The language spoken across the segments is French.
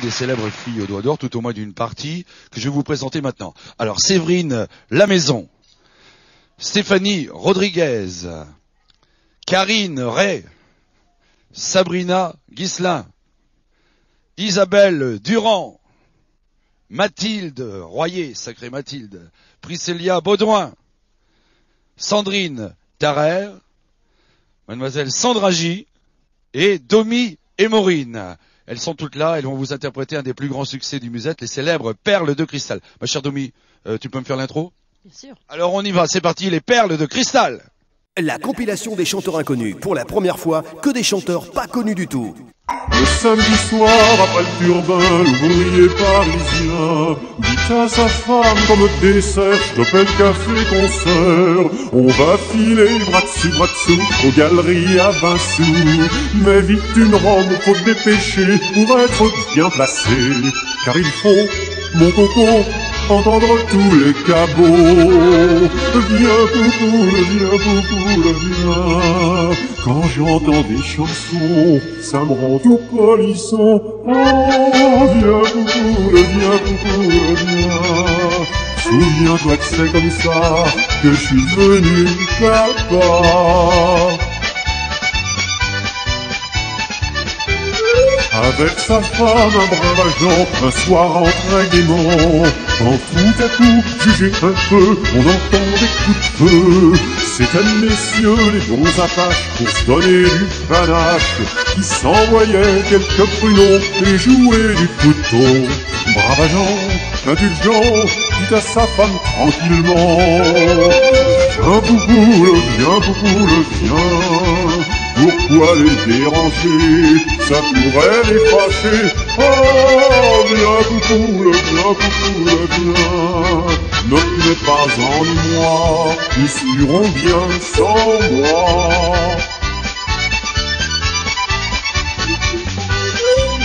des célèbres filles au doigt d'or, tout au moins d'une partie, que je vais vous présenter maintenant. Alors, Séverine Lamaison, Stéphanie Rodriguez, Karine Ray, Sabrina Ghislain, Isabelle Durand, Mathilde Royer, sacrée Mathilde, Priscilla Baudouin, Sandrine Tarrer, Mademoiselle Sandra et Domi et. Elles sont toutes là, elles vont vous interpréter un des plus grands succès du musette, les célèbres Perles de cristal. Ma chère Domi, euh, tu peux me faire l'intro? Bien sûr. Alors on y va, c'est parti, les Perles de cristal. La compilation des chanteurs inconnus. Pour la première fois, que des chanteurs pas connus du tout. Le samedi soir, après le turbin, l'ouvrier parisien dit à sa femme comme dessert, le café concert. On va filer bras dessus, bras dessous, aux galeries à 20 sous. Mais vite une robe, faut dépêcher pour être bien placé. Car il faut, mon coco, entendre tous les cabots. Viens coucou, viens coucou, viens. Quand j'entends des chansons, ça me rend tout polisson. Oh, viens coucou, viens coucou, viens. Souviens-toi que c'est comme ça que je suis venu papa. Avec sa femme, un brave agent, un soir rentré gaiement. Quand tout à coup, jugez un peu, on entend des coups de feu. C'étaient messieurs les bons apaches pour se donner du panache, qui s'envoyaient quelques prunons et jouaient du couteau. Brave agent, indulgent, dit à sa femme tranquillement. Viens, bouboule, viens, bouboule, viens. Pourquoi les déranger Ça pourrait les fâcher. Oh, viens, coucou, viens, coucou, viens. Ne tenez pas en moi, nous serons bien sans moi.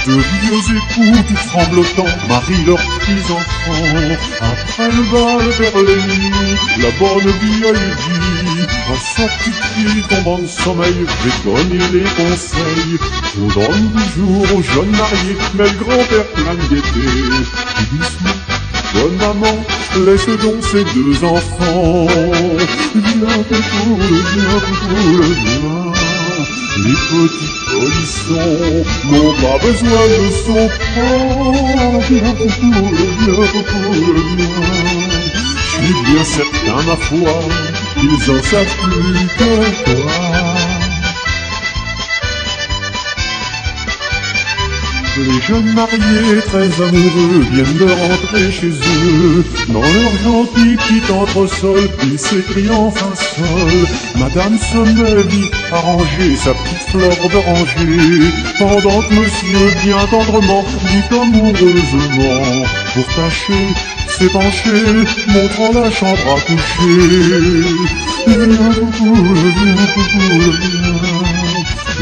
De vieux époux tout tremblotants marient leurs petits enfants. Après le bal vers les la bonne vieille dit à sa petite tombant de sommeil, je vais donner les conseils. On donne du jour aux jeunes mariés, mais le grand-père plein. Dit doucement, bonne maman, laisse donc ces deux enfants. Viens, coucou, viens, coucou, viens. Les petits polissons n'ont pas besoin de son Oh, viens, coucou, viens, coucou, viens. Je suis bien certain, ma foi, qu'ils en savent plus que toi. Les jeunes mariés très amoureux viennent de rentrer chez eux. Dans leur gentil petit entresol, ils s'écrient enfin seul. Madame se met vite à ranger sa petite fleur d'oranger. Pendant que monsieur bien tendrement dit amoureusement pour tâcher s'est penché, montrant la chambre à coucher.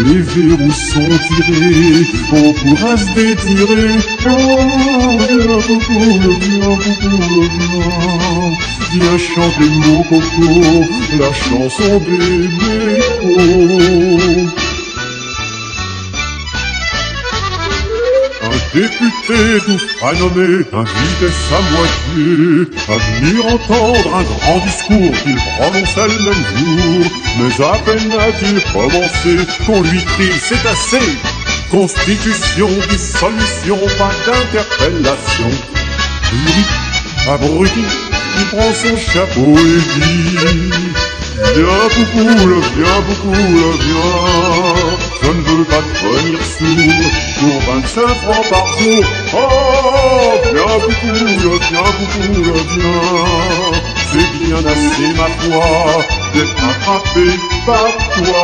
Les verrous sont tirés, on pourra se détirer. Viens, chanter mon coco, la chanson des bécos. Député tout fera nommé invitait sa moitié à venir entendre un grand discours qu'il prononçait le même jour. Mais à peine a-t-il commencé qu'on lui crie c'est assez. Constitution, dissolution, pas d'interpellation. Abruti, il prend son chapeau et dit Viens beaucoup, le viens beaucoup, le viens. Je veux pas devenir sourd pour 25 francs par jour. Oh, viens beaucoup, viens beaucoup, viens. C'est bien assez, ma foi, d'être attrapé par toi.